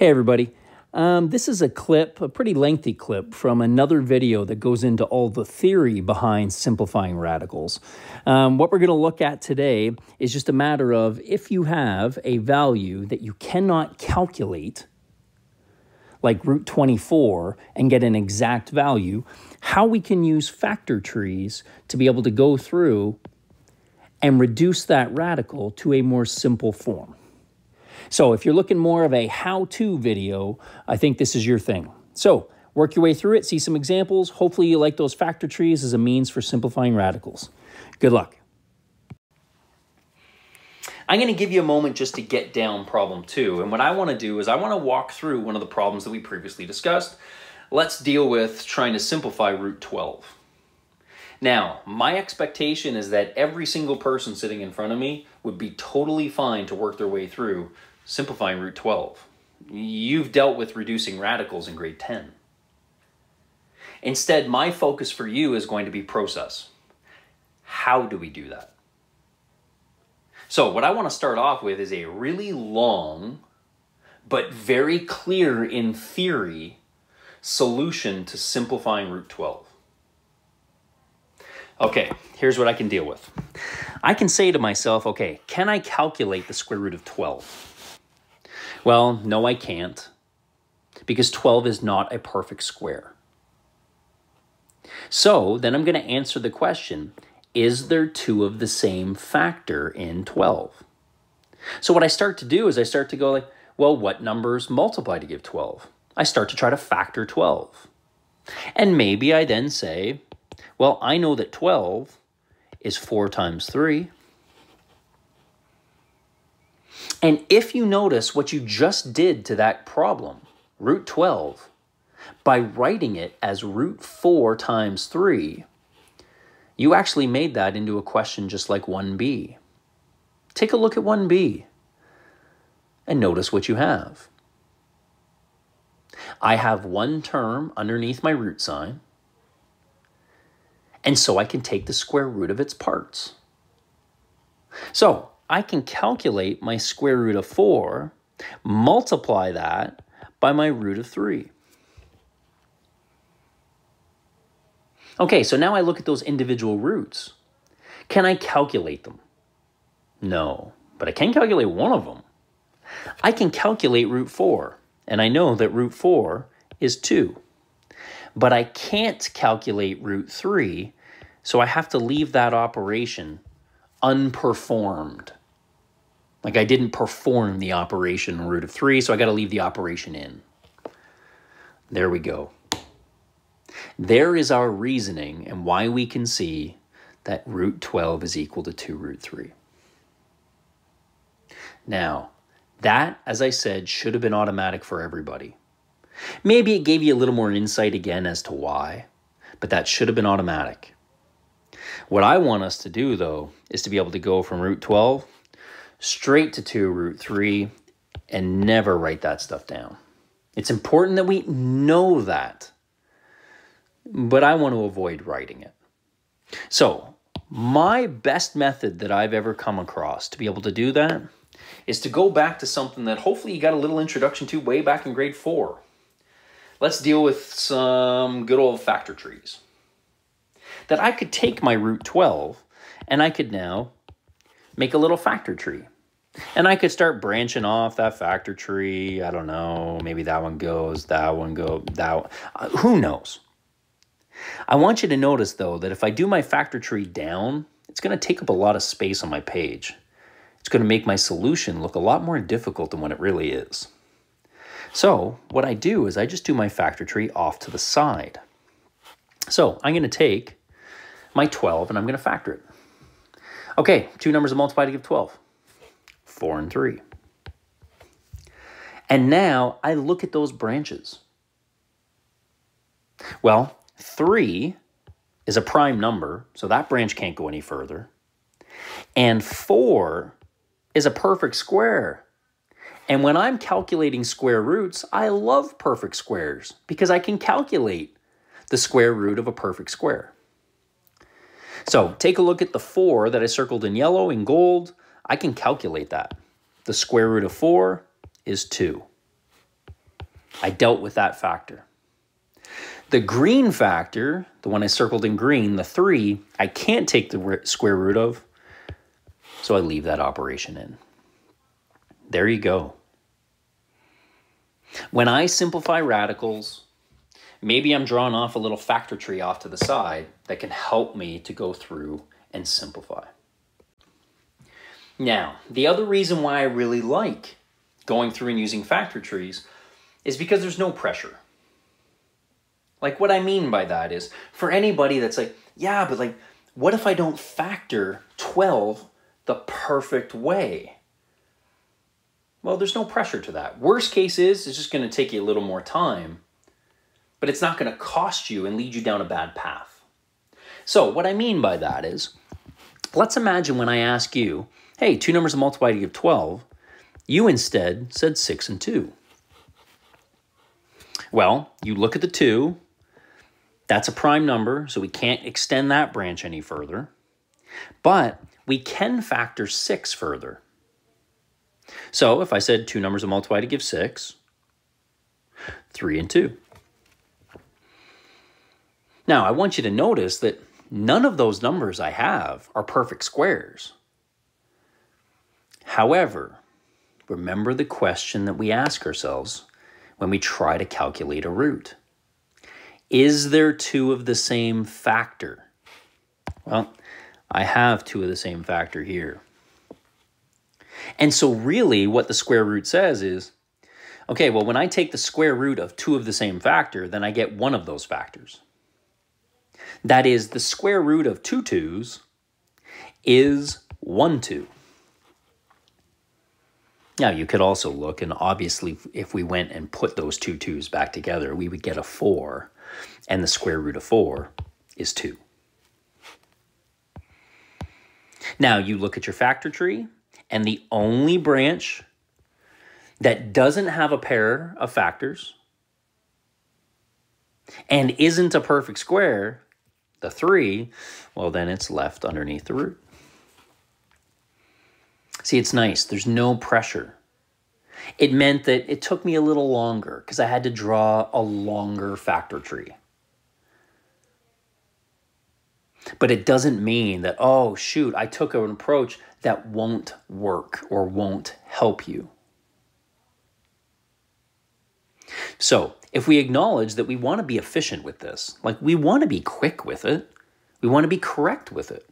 Hey, everybody. Um, this is a clip, a pretty lengthy clip from another video that goes into all the theory behind simplifying radicals. Um, what we're going to look at today is just a matter of if you have a value that you cannot calculate, like root 24, and get an exact value, how we can use factor trees to be able to go through and reduce that radical to a more simple form. So if you're looking more of a how-to video, I think this is your thing. So work your way through it, see some examples. Hopefully you like those factor trees as a means for simplifying radicals. Good luck. I'm going to give you a moment just to get down problem two. And what I want to do is I want to walk through one of the problems that we previously discussed. Let's deal with trying to simplify root 12. Now, my expectation is that every single person sitting in front of me would be totally fine to work their way through simplifying root 12. You've dealt with reducing radicals in grade 10. Instead, my focus for you is going to be process. How do we do that? So what I want to start off with is a really long, but very clear in theory, solution to simplifying root 12. Okay, here's what I can deal with. I can say to myself, okay, can I calculate the square root of 12? Well, no, I can't, because 12 is not a perfect square. So then I'm going to answer the question, is there two of the same factor in 12? So what I start to do is I start to go like, well, what numbers multiply to give 12? I start to try to factor 12. And maybe I then say, well, I know that 12 is 4 times 3. And if you notice what you just did to that problem, root 12, by writing it as root 4 times 3, you actually made that into a question just like 1b. Take a look at 1b and notice what you have. I have one term underneath my root sign, and so I can take the square root of its parts. So I can calculate my square root of 4, multiply that by my root of 3. Okay, so now I look at those individual roots. Can I calculate them? No, but I can calculate one of them. I can calculate root 4, and I know that root 4 is 2. But I can't calculate root 3, so I have to leave that operation unperformed. Like I didn't perform the operation root of 3, so I got to leave the operation in. There we go. There is our reasoning and why we can see that root 12 is equal to 2 root 3. Now, that, as I said, should have been automatic for everybody. Maybe it gave you a little more insight again as to why, but that should have been automatic. What I want us to do, though, is to be able to go from root 12 straight to 2 root 3 and never write that stuff down. It's important that we know that, but I want to avoid writing it. So, my best method that I've ever come across to be able to do that is to go back to something that hopefully you got a little introduction to way back in grade 4. Let's deal with some good old factor trees. That I could take my root 12 and I could now make a little factor tree. And I could start branching off that factor tree. I don't know. Maybe that one goes, that one go, that uh, who knows? I want you to notice though that if I do my factor tree down, it's going to take up a lot of space on my page. It's going to make my solution look a lot more difficult than what it really is. So what I do is I just do my factor tree off to the side. So I'm going to take my 12 and I'm going to factor it. Okay, two numbers to multiply to give 12. 4 and 3. And now I look at those branches. Well, 3 is a prime number, so that branch can't go any further. And 4 is a perfect square. And when I'm calculating square roots, I love perfect squares because I can calculate the square root of a perfect square. So take a look at the 4 that I circled in yellow and gold. I can calculate that. The square root of 4 is 2. I dealt with that factor. The green factor, the one I circled in green, the 3, I can't take the square root of, so I leave that operation in. There you go. When I simplify radicals, maybe I'm drawing off a little factor tree off to the side that can help me to go through and simplify. Now, the other reason why I really like going through and using factor trees is because there's no pressure. Like what I mean by that is for anybody that's like, yeah, but like, what if I don't factor 12 the perfect way? Well, there's no pressure to that. Worst case is it's just going to take you a little more time, but it's not going to cost you and lead you down a bad path. So what I mean by that is, let's imagine when I ask you, hey, two numbers multiplied to give 12, you instead said 6 and 2. Well, you look at the 2, that's a prime number, so we can't extend that branch any further. But we can factor 6 further. So if I said two numbers are multiplied to give 6, 3 and 2. Now, I want you to notice that none of those numbers I have are perfect squares. However, remember the question that we ask ourselves when we try to calculate a root. Is there two of the same factor? Well, I have two of the same factor here. And so really what the square root says is, okay, well, when I take the square root of two of the same factor, then I get one of those factors. That is, the square root of two twos is one two. Now, you could also look, and obviously, if we went and put those two twos back together, we would get a 4, and the square root of 4 is 2. Now, you look at your factor tree, and the only branch that doesn't have a pair of factors and isn't a perfect square, the 3, well, then it's left underneath the root. See, it's nice. There's no pressure. It meant that it took me a little longer because I had to draw a longer factor tree. But it doesn't mean that, oh, shoot, I took an approach that won't work or won't help you. So, if we acknowledge that we want to be efficient with this, like we want to be quick with it, we want to be correct with it,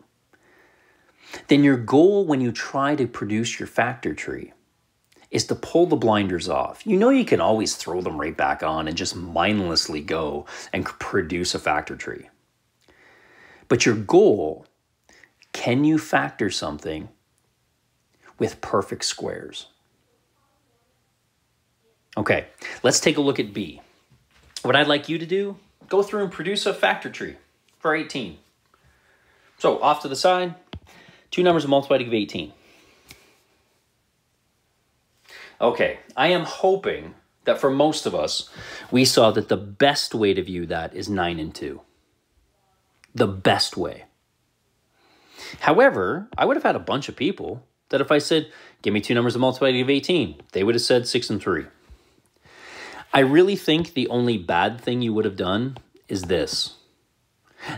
then your goal when you try to produce your factor tree is to pull the blinders off. You know you can always throw them right back on and just mindlessly go and produce a factor tree. But your goal, can you factor something with perfect squares? Okay, let's take a look at B. What I'd like you to do, go through and produce a factor tree for 18. So off to the side, Two numbers multiplied to give 18. Okay, I am hoping that for most of us, we saw that the best way to view that is 9 and 2. The best way. However, I would have had a bunch of people that if I said, give me two numbers to multiply to give 18, they would have said 6 and 3. I really think the only bad thing you would have done is this.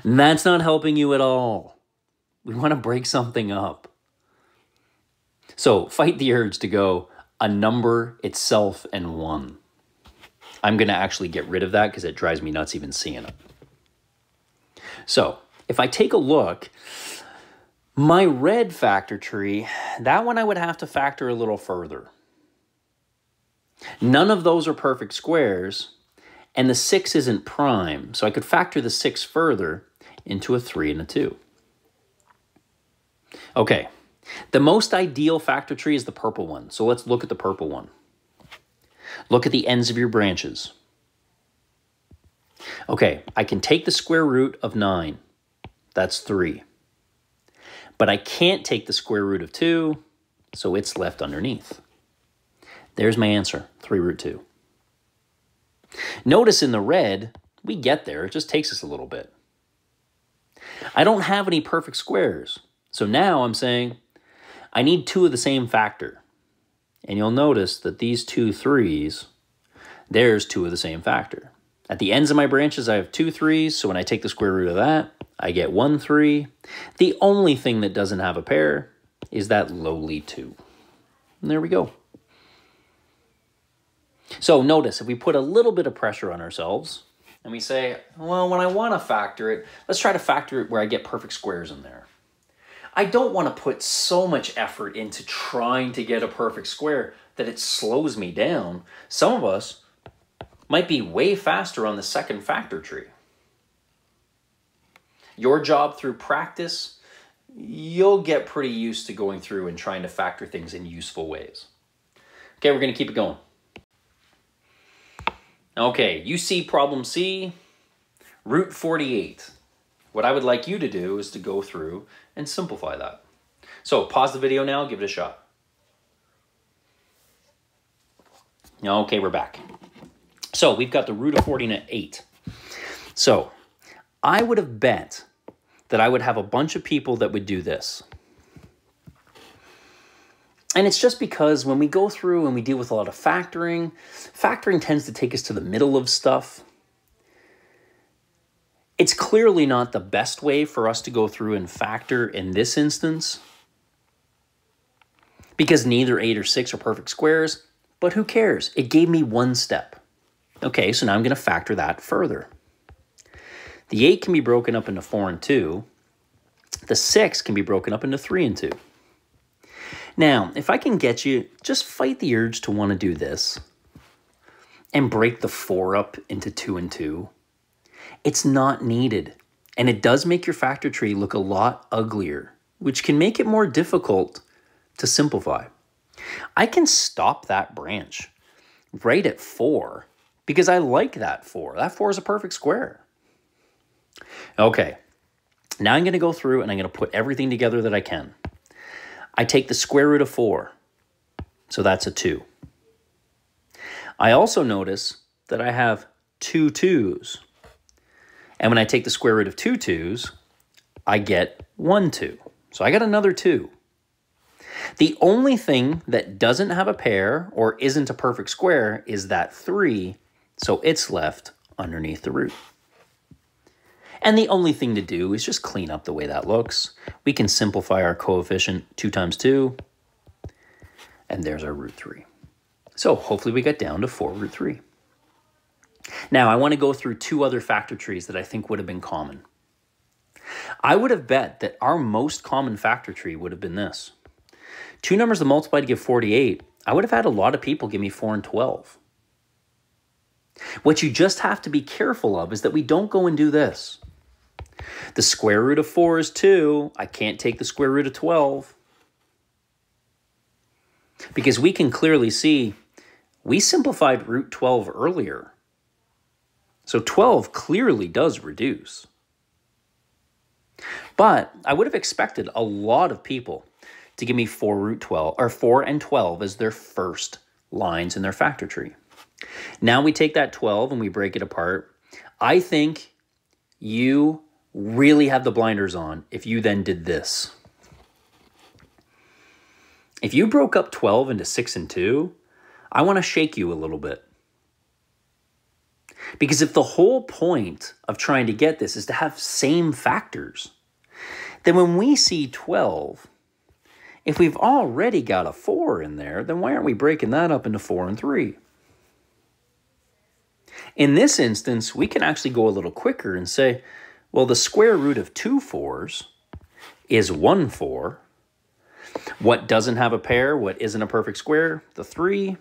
And that's not helping you at all. We want to break something up. So fight the urge to go a number itself and one. I'm going to actually get rid of that because it drives me nuts even seeing it. So if I take a look, my red factor tree, that one I would have to factor a little further. None of those are perfect squares, and the 6 isn't prime, so I could factor the 6 further into a 3 and a 2. Okay, the most ideal factor tree is the purple one. So let's look at the purple one. Look at the ends of your branches. Okay, I can take the square root of 9. That's 3. But I can't take the square root of 2, so it's left underneath. There's my answer, 3 root 2. Notice in the red, we get there. It just takes us a little bit. I don't have any perfect squares. So now I'm saying I need two of the same factor. And you'll notice that these two threes, There's two of the same factor. At the ends of my branches, I have two threes, so when I take the square root of that, I get one three. The only thing that doesn't have a pair is that lowly two. And there we go. So notice, if we put a little bit of pressure on ourselves, and we say, well, when I want to factor it, let's try to factor it where I get perfect squares in there. I don't want to put so much effort into trying to get a perfect square that it slows me down. Some of us might be way faster on the second factor tree. Your job through practice, you'll get pretty used to going through and trying to factor things in useful ways. Okay, we're going to keep it going. Okay, you see problem C, root 48. What I would like you to do is to go through and simplify that. So pause the video now, give it a shot. Okay, we're back. So we've got the root of 40 at 8. So I would have bet that I would have a bunch of people that would do this. And it's just because when we go through and we deal with a lot of factoring, factoring tends to take us to the middle of stuff. It's clearly not the best way for us to go through and factor in this instance because neither 8 or 6 are perfect squares, but who cares? It gave me one step. Okay, so now I'm going to factor that further. The 8 can be broken up into 4 and 2. The 6 can be broken up into 3 and 2. Now, if I can get you, just fight the urge to want to do this and break the 4 up into 2 and 2. It's not needed. And it does make your factor tree look a lot uglier, which can make it more difficult to simplify. I can stop that branch right at 4 because I like that 4. That 4 is a perfect square. Okay, now I'm going to go through and I'm going to put everything together that I can. I take the square root of 4, so that's a 2. I also notice that I have two 2's. And when I take the square root of two 2's, I get one 2. So I got another 2. The only thing that doesn't have a pair or isn't a perfect square is that 3 so it's left underneath the root. And the only thing to do is just clean up the way that looks. We can simplify our coefficient 2 times 2, and there's our root 3. So hopefully we get down to 4 root 3. Now I want to go through two other factor trees that I think would have been common. I would have bet that our most common factor tree would have been this. Two numbers that multiply to give 48, I would have had a lot of people give me 4 and 12. What you just have to be careful of is that we don't go and do this. The square root of 4 is 2. I can't take the square root of 12. Because we can clearly see we simplified root 12 earlier. So 12 clearly does reduce. But I would have expected a lot of people to give me 4 root 12 or 4 and 12 as their first lines in their factor tree. Now we take that 12 and we break it apart. I think you really have the blinders on if you then did this. If you broke up 12 into 6 and 2, I want to shake you a little bit. Because if the whole point of trying to get this is to have same factors, then when we see 12, if we've already got a 4 in there, then why aren't we breaking that up into 4 and 3? In this instance, we can actually go a little quicker and say, well, the square root of two fours is one four. What doesn't have a pair, what isn't a perfect square, the three,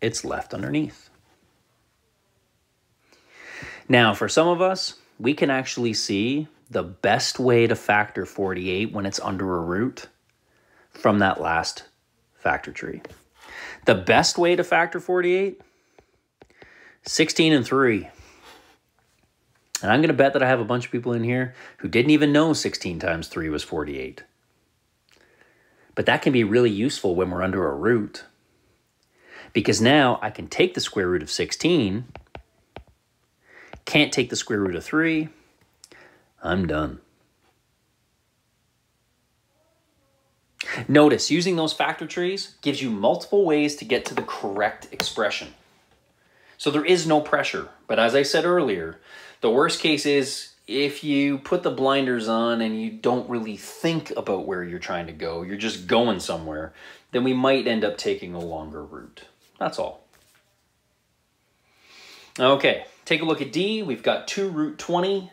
it's left underneath. Now, for some of us, we can actually see the best way to factor 48 when it's under a root from that last factor tree. The best way to factor 48 16 and 3. And I'm going to bet that I have a bunch of people in here who didn't even know 16 times 3 was 48. But that can be really useful when we're under a root. Because now I can take the square root of 16, can't take the square root of 3, I'm done. Notice, using those factor trees gives you multiple ways to get to the correct expression. So there is no pressure. But as I said earlier, the worst case is if you put the blinders on and you don't really think about where you're trying to go, you're just going somewhere, then we might end up taking a longer route. That's all. Okay, take a look at D. We've got 2 root 20.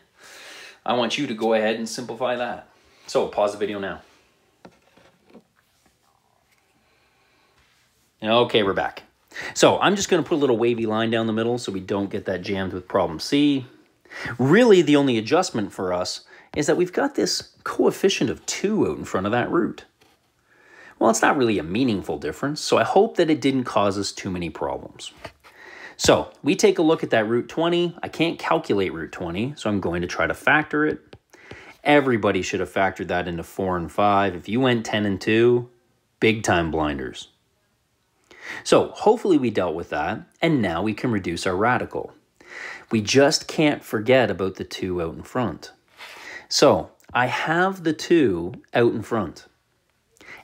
I want you to go ahead and simplify that. So pause the video now. Okay, we're back. So I'm just going to put a little wavy line down the middle so we don't get that jammed with problem C. Really, the only adjustment for us is that we've got this coefficient of 2 out in front of that root. Well, it's not really a meaningful difference, so I hope that it didn't cause us too many problems. So we take a look at that root 20. I can't calculate root 20, so I'm going to try to factor it. Everybody should have factored that into 4 and 5. If you went 10 and 2, big time blinders. So hopefully we dealt with that, and now we can reduce our radical. We just can't forget about the 2 out in front. So I have the 2 out in front.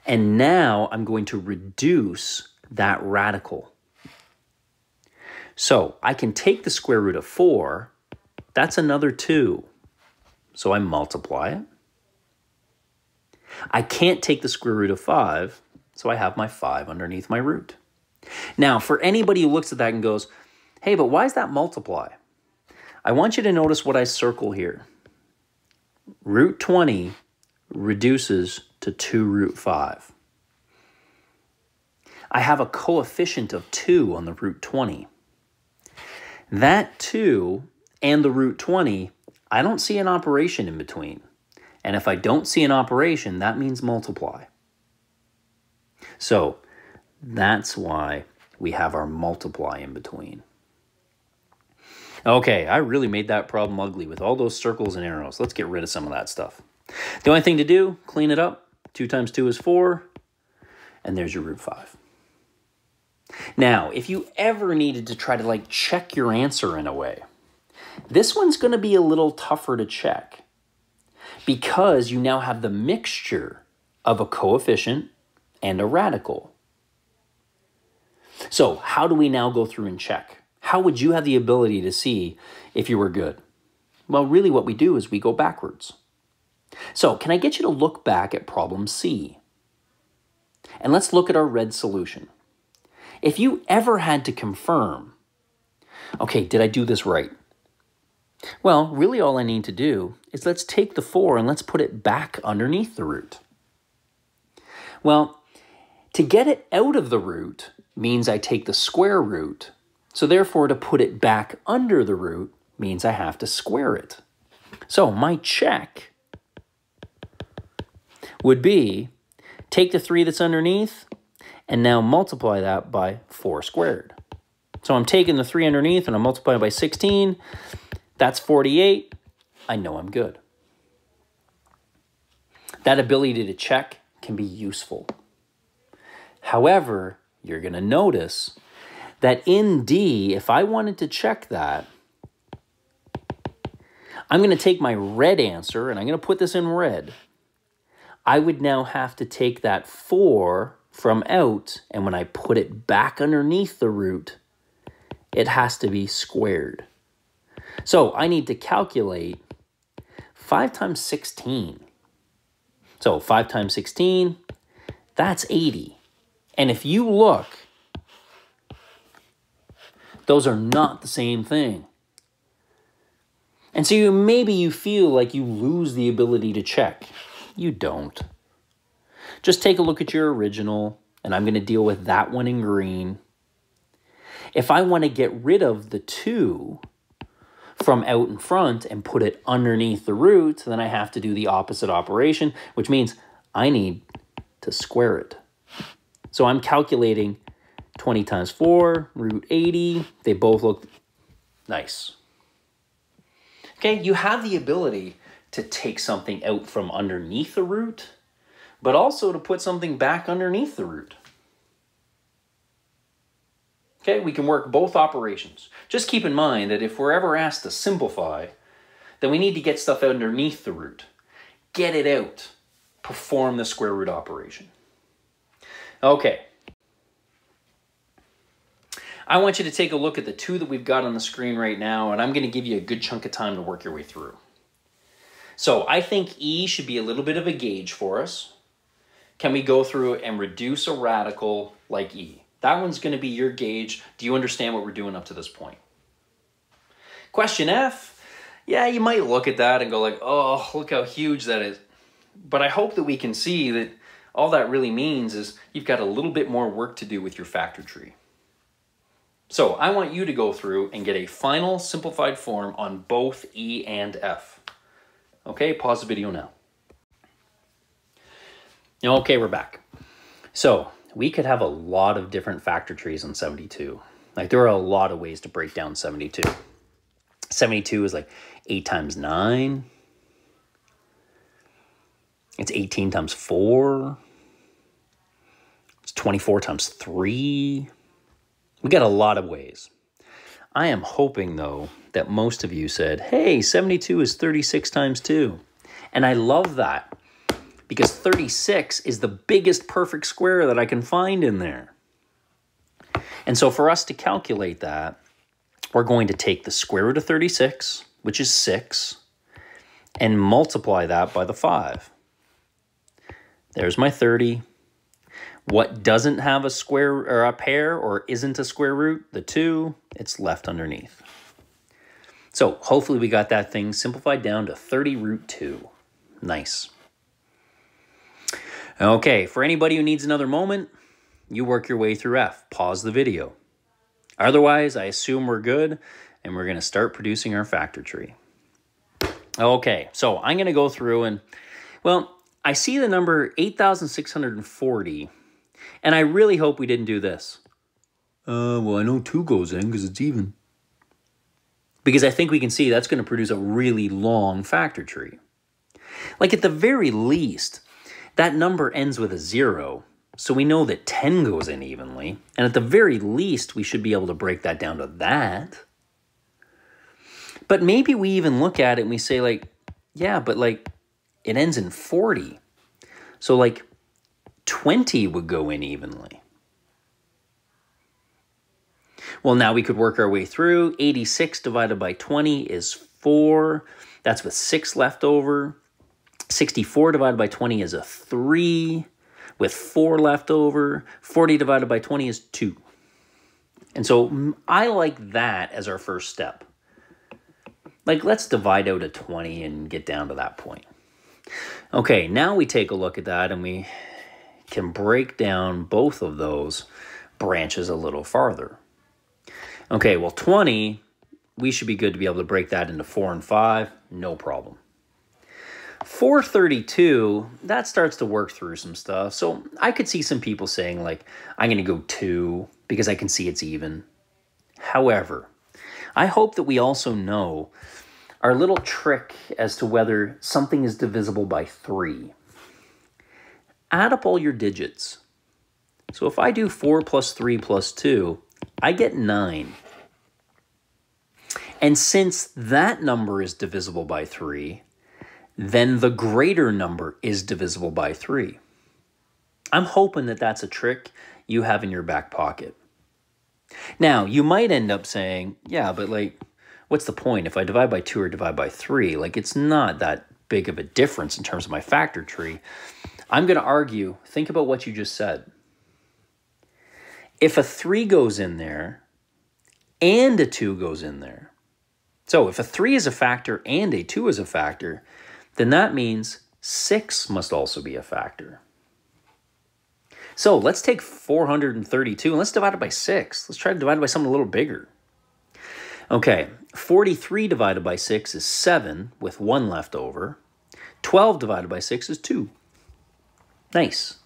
And now I'm going to reduce that radical. So I can take the square root of 4. That's another 2. So I multiply it. I can't take the square root of 5, so I have my 5 underneath my root. Now, for anybody who looks at that and goes, hey, but why is that multiply? I want you to notice what I circle here. Root 20 reduces to 2 root 5. I have a coefficient of 2 on the root 20. That 2 and the root 20, I don't see an operation in between. And if I don't see an operation, that means multiply. So that's why we have our multiply in between. Okay, I really made that problem ugly with all those circles and arrows. Let's get rid of some of that stuff. The only thing to do, clean it up. 2 times 2 is 4, and there's your root 5. Now, if you ever needed to try to like check your answer in a way, this one's going to be a little tougher to check because you now have the mixture of a coefficient and a radical. So how do we now go through and check? How would you have the ability to see if you were good? Well, really what we do is we go backwards. So can I get you to look back at problem C? And let's look at our red solution. If you ever had to confirm, okay, did I do this right? Well, really all I need to do is let's take the 4 and let's put it back underneath the root. Well, to get it out of the root, means I take the square root. So therefore, to put it back under the root means I have to square it. So my check would be take the 3 that's underneath and now multiply that by 4 squared. So I'm taking the 3 underneath and I'm multiplying by 16. That's 48. I know I'm good. That ability to check can be useful. However, you're going to notice that in D, if I wanted to check that, I'm going to take my red answer and I'm going to put this in red. I would now have to take that 4 from out, and when I put it back underneath the root, it has to be squared. So I need to calculate 5 times 16. So 5 times 16, that's 80. And if you look, those are not the same thing. And so you, maybe you feel like you lose the ability to check. You don't. Just take a look at your original, and I'm going to deal with that one in green. If I want to get rid of the 2 from out in front and put it underneath the root, then I have to do the opposite operation, which means I need to square it. So I'm calculating 20 times 4, root 80. They both look nice. Okay, you have the ability to take something out from underneath the root, but also to put something back underneath the root. Okay, we can work both operations. Just keep in mind that if we're ever asked to simplify, then we need to get stuff underneath the root. Get it out. Perform the square root operation. Okay. I want you to take a look at the two that we've got on the screen right now, and I'm going to give you a good chunk of time to work your way through. So I think E should be a little bit of a gauge for us. Can we go through and reduce a radical like E? That one's going to be your gauge. Do you understand what we're doing up to this point? Question F, yeah, you might look at that and go like, oh, look how huge that is. But I hope that we can see that all that really means is you've got a little bit more work to do with your factor tree. So I want you to go through and get a final simplified form on both E and F. Okay, pause the video now. Okay, we're back. So we could have a lot of different factor trees on 72. Like there are a lot of ways to break down 72. 72 is like 8 times 9. It's 18 times 4. It's 24 times 3. We got a lot of ways. I am hoping, though, that most of you said, hey, 72 is 36 times 2. And I love that because 36 is the biggest perfect square that I can find in there. And so for us to calculate that, we're going to take the square root of 36, which is 6, and multiply that by the 5. There's my 30. What doesn't have a square or a pair or isn't a square root? The 2, it's left underneath. So hopefully we got that thing simplified down to 30 root 2. Nice. Okay, for anybody who needs another moment, you work your way through F. Pause the video. Otherwise, I assume we're good and we're going to start producing our factor tree. Okay, so I'm going to go through and, well, I see the number 8,640 and I really hope we didn't do this. Uh, well, I know 2 goes in because it's even. Because I think we can see that's going to produce a really long factor tree. Like at the very least, that number ends with a 0, so we know that 10 goes in evenly, and at the very least, we should be able to break that down to that. But maybe we even look at it and we say, like, yeah, but like, it ends in 40. So, like, 20 would go in evenly. Well, now we could work our way through. 86 divided by 20 is 4. That's with 6 left over. 64 divided by 20 is a 3 with 4 left over. 40 divided by 20 is 2. And so I like that as our first step. Like, let's divide out a 20 and get down to that point. Okay, now we take a look at that and we can break down both of those branches a little farther. Okay, well, 20, we should be good to be able to break that into 4 and 5, no problem. 432, that starts to work through some stuff. So I could see some people saying, like, I'm going to go 2 because I can see it's even. However, I hope that we also know our little trick as to whether something is divisible by 3. Add up all your digits. So if I do 4 plus 3 plus 2, I get 9. And since that number is divisible by 3, then the greater number is divisible by 3. I'm hoping that that's a trick you have in your back pocket. Now, you might end up saying, yeah, but like, what's the point if I divide by 2 or divide by 3? Like, it's not that big of a difference in terms of my factor tree. I'm going to argue, think about what you just said. If a 3 goes in there and a 2 goes in there, so if a 3 is a factor and a 2 is a factor, then that means 6 must also be a factor. So let's take 432 and let's divide it by 6. Let's try to divide it by something a little bigger. Okay, 43 divided by 6 is 7 with 1 left over. 12 divided by 6 is 2. Nice.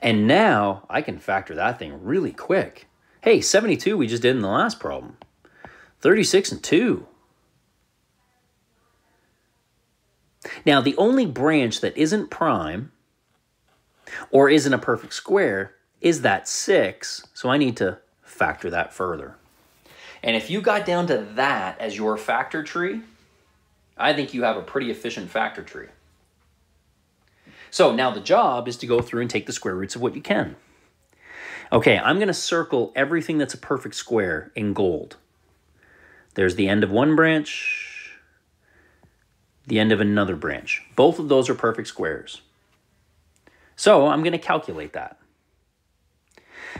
And now I can factor that thing really quick. Hey, 72 we just did in the last problem. 36 and 2. Now, the only branch that isn't prime or isn't a perfect square is that 6, so I need to factor that further. And if you got down to that as your factor tree, I think you have a pretty efficient factor tree. So now the job is to go through and take the square roots of what you can. Okay, I'm going to circle everything that's a perfect square in gold. There's the end of one branch, the end of another branch. Both of those are perfect squares. So I'm going to calculate that.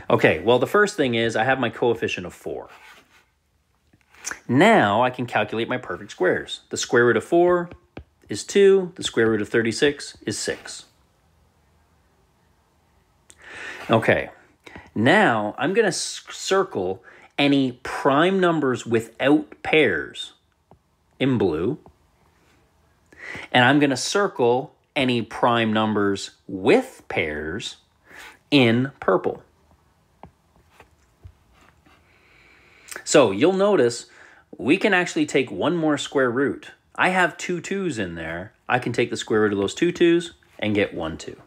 Okay, well, the first thing is I have my coefficient of 4. Now I can calculate my perfect squares. The square root of 4 is 2. The square root of 36 is 6. Okay, now I'm going to circle any prime numbers without pairs in blue. And I'm going to circle any prime numbers with pairs in purple. So you'll notice we can actually take one more square root. I have two twos in there. I can take the square root of those two twos and get one two.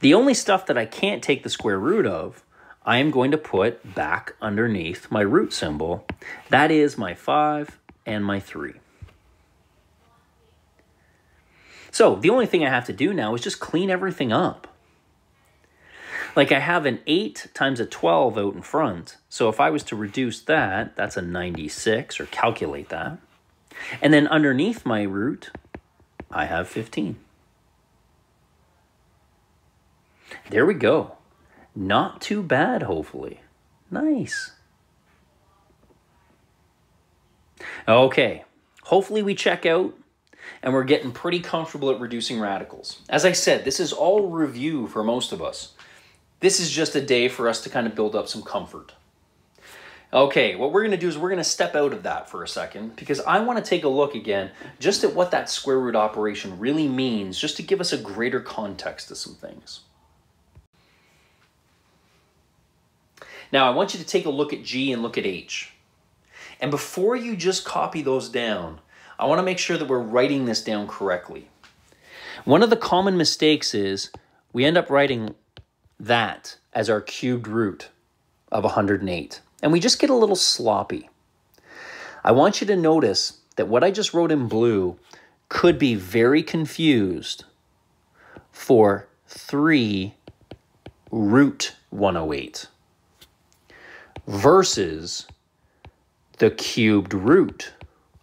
The only stuff that I can't take the square root of, I am going to put back underneath my root symbol. That is my 5 and my 3. So the only thing I have to do now is just clean everything up. Like I have an 8 times a 12 out in front. So if I was to reduce that, that's a 96, or calculate that. And then underneath my root, I have 15. There we go. Not too bad, hopefully. Nice. Okay, hopefully we check out and we're getting pretty comfortable at reducing radicals. As I said, this is all review for most of us. This is just a day for us to kind of build up some comfort. Okay, what we're going to do is we're going to step out of that for a second because I want to take a look again just at what that square root operation really means, just to give us a greater context to some things. Now, I want you to take a look at G and look at H. And before you just copy those down, I want to make sure that we're writing this down correctly. One of the common mistakes is we end up writing that as our cubed root of 108. And we just get a little sloppy. I want you to notice that what I just wrote in blue could be very confused for 3 root 108 versus the cubed root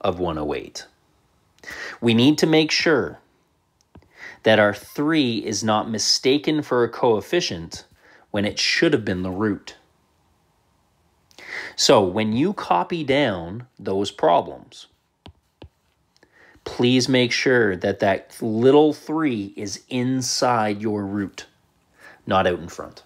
of 108. We need to make sure that our 3 is not mistaken for a coefficient when it should have been the root. So when you copy down those problems, please make sure that that little 3 is inside your root, not out in front.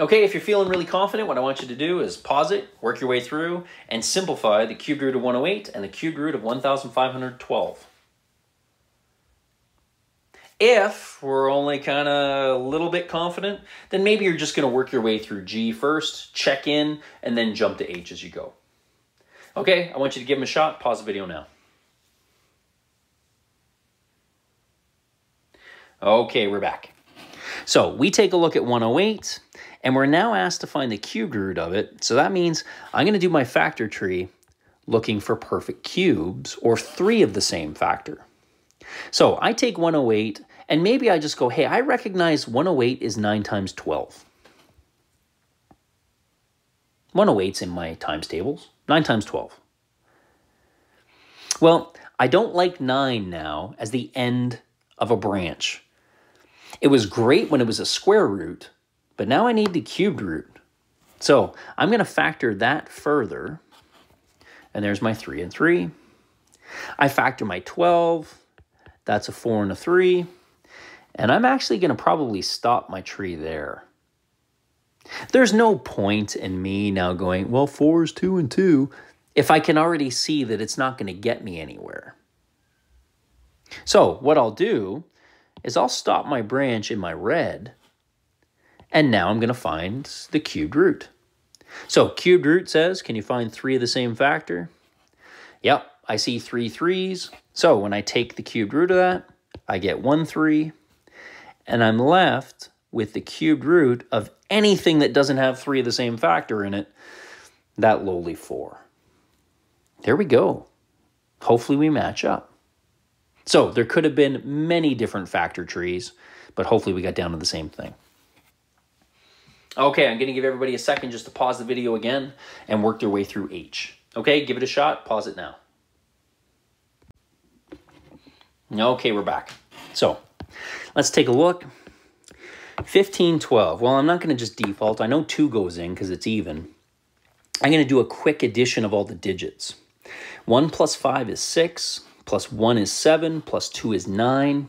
Okay, if you're feeling really confident, what I want you to do is pause it, work your way through, and simplify the cubed root of 108 and the cubed root of 1512. If we're only kind of a little bit confident, then maybe you're just going to work your way through G first, check in, and then jump to H as you go. Okay, I want you to give them a shot. Pause the video now. Okay, we're back. So we take a look at 108, and we're now asked to find the cubed root of it. So that means I'm going to do my factor tree looking for perfect cubes, or three of the same factor. So I take 108 and maybe I just go, hey, I recognize 108 is 9 times 12. 108's in my times tables. 9 times 12. Well, I don't like 9 now as the end of a branch. It was great when it was a square root, but now I need the cubed root. So I'm going to factor that further. And there's my 3 and 3. I factor my 12. That's a 4 and a 3. And I'm actually going to probably stop my tree there. There's no point in me now going, well, 4 is 2 and 2, if I can already see that it's not going to get me anywhere. So what I'll do is I'll stop my branch in my red, and now I'm going to find the cubed root. So cubed root says, can you find three of the same factor? Yep, I see three threes. So when I take the cubed root of that, I get one three, and I'm left with the cubed root of anything that doesn't have three of the same factor in it, that lowly 4. There we go. Hopefully we match up. So there could have been many different factor trees, but hopefully we got down to the same thing. Okay, I'm going to give everybody a second just to pause the video again and work their way through H. Okay, give it a shot. Pause it now. Okay, we're back. So let's take a look. 15, 12. Well, I'm not going to just default. I know 2 goes in because it's even. I'm going to do a quick addition of all the digits. 1 plus 5 is 6, plus 1 is 7, plus 2 is 9.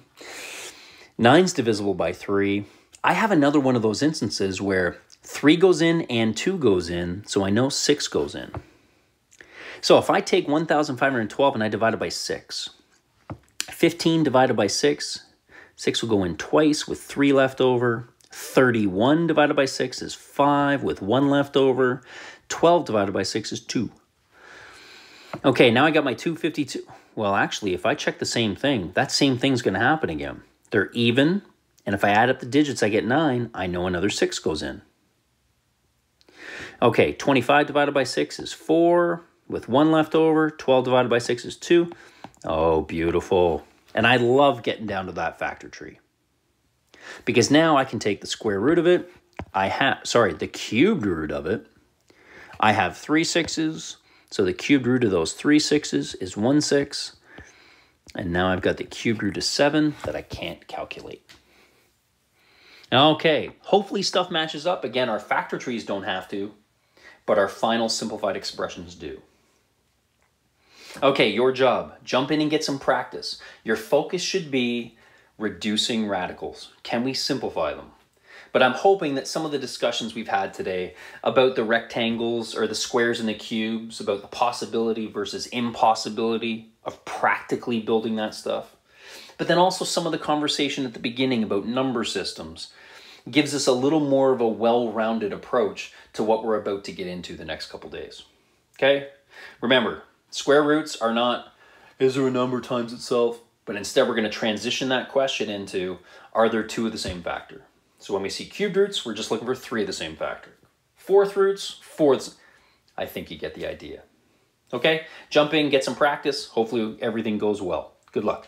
9 is divisible by 3. I have another one of those instances where 3 goes in and 2 goes in, so I know 6 goes in. So if I take 1,512 and I divide it by 6, 15 divided by 6, 6 will go in twice with 3 left over. 31 divided by 6 is 5 with 1 left over. 12 divided by 6 is 2. Okay, now I got my 252. Well, actually, if I check the same thing, that same thing's going to happen again. They're even, and if I add up the digits, I get 9. I know another 6 goes in. Okay, 25 divided by 6 is 4, with 1 left over. 12 divided by 6 is 2. Oh, beautiful. And I love getting down to that factor tree. Because now I can take the square root of it. I have, sorry, the cubed root of it. I have three sixes. So the cubed root of those three sixes is one six. And now I've got the cubed root of seven that I can't calculate. Okay, hopefully stuff matches up. Again, our factor trees don't have to, but our final simplified expressions do. Okay, your job. Jump in and get some practice. Your focus should be reducing radicals. Can we simplify them? But I'm hoping that some of the discussions we've had today about the rectangles or the squares and the cubes, about the possibility versus impossibility of practically building that stuff, but then also some of the conversation at the beginning about number systems gives us a little more of a well-rounded approach to what we're about to get into the next couple days. Okay? Remember, Square roots are not, is there a number times itself? But instead, we're going to transition that question into, are there two of the same factor? So when we see cubed roots, we're just looking for three of the same factor. Fourth roots, fourths. I think you get the idea. Okay, jump in, get some practice. Hopefully everything goes well. Good luck.